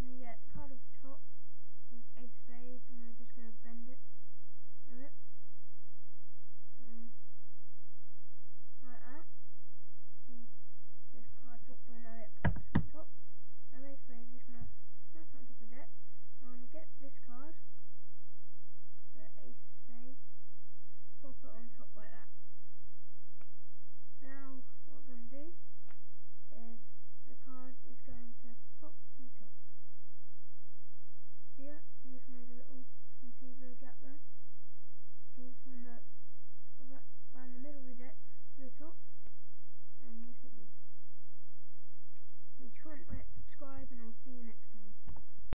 basically just going to get the card off the